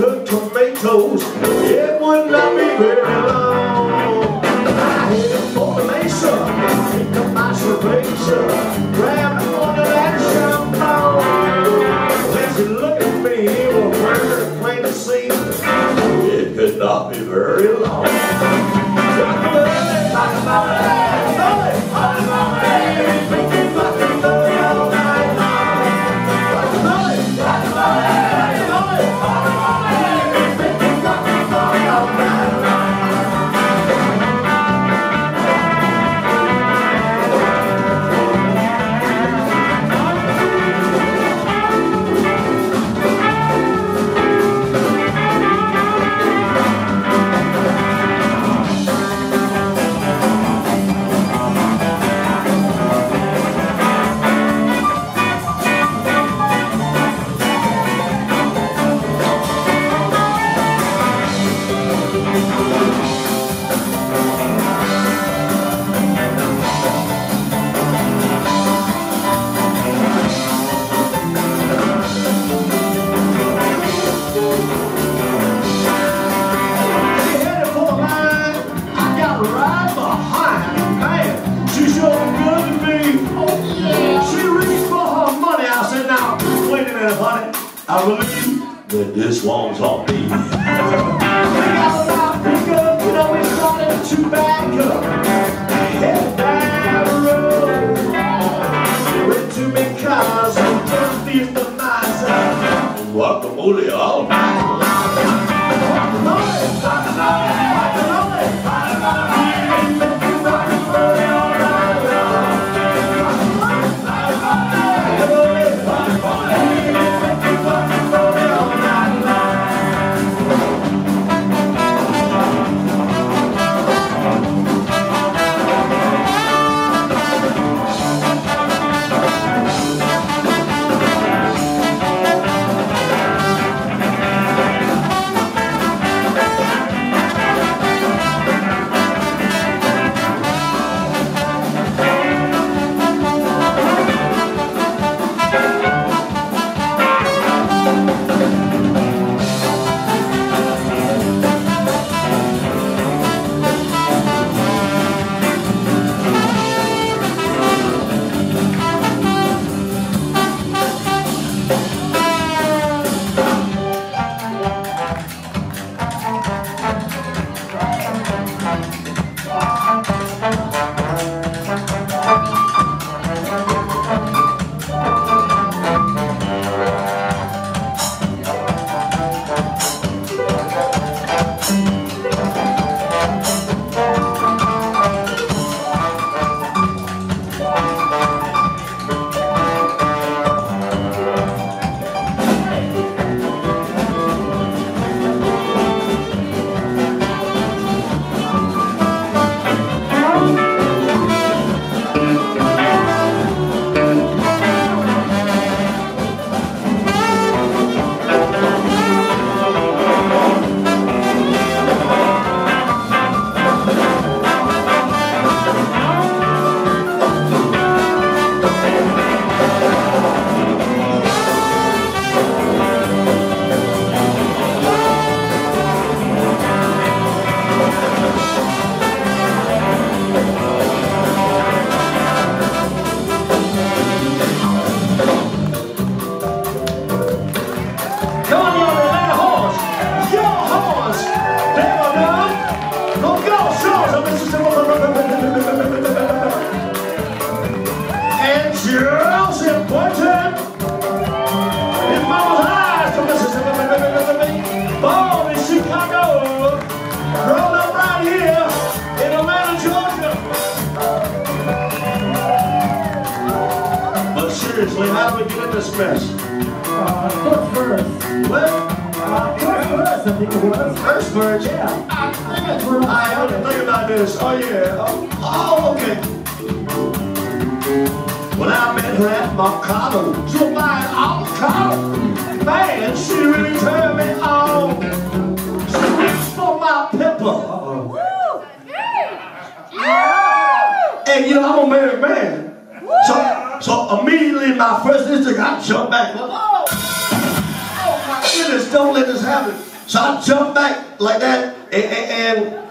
the tomatoes, it wouldn't be very long. I hit for a formation, picked up my cerveza, grabbed onto that champagne. As you look at me, you were wearing a plain to see. It could not be very long. I believe that this one's on me. we got out pickup, you know, to back up. Head down the road. With two big cars and the. Guacamole all night. Come But seriously, how do we get in this mess? Uh, foot first. What? Uh, foot first, I think it was. First verse? Yeah. I think I have to think about this. Oh, yeah. Oh, oh, okay. When I met her at Mercado, she was buying avocado. Man, she really turned me on. She reached for my pepper. Woo! And you know, I'm a married man. Immediately my first instinct, I jumped back. Oh, oh my goodness, don't let this happen. So I jumped back like that And, and, and,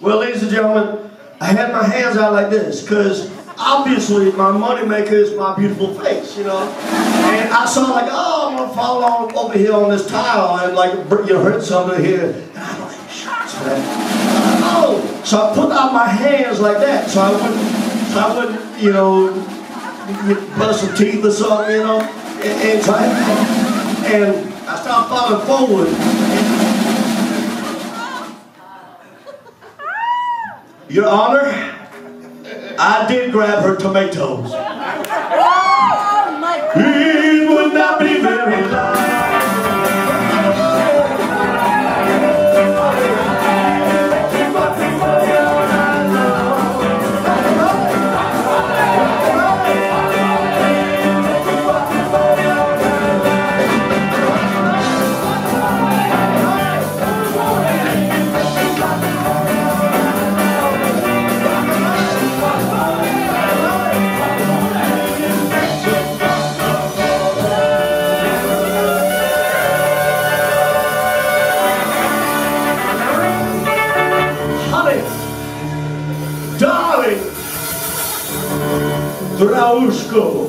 well, ladies and gentlemen, I had my hands out like this because obviously my moneymaker is my beautiful face, you know. And I saw like, oh, I'm gonna fall on over here on this tile and like you hurt something here. And I don't like. Oh, so I put out my hands like that, so I wouldn't, so I wouldn't, you know, bust some teeth or something, you know. And, and, I, and I started falling forward. Your Honor, I did grab her tomatoes. Brausco.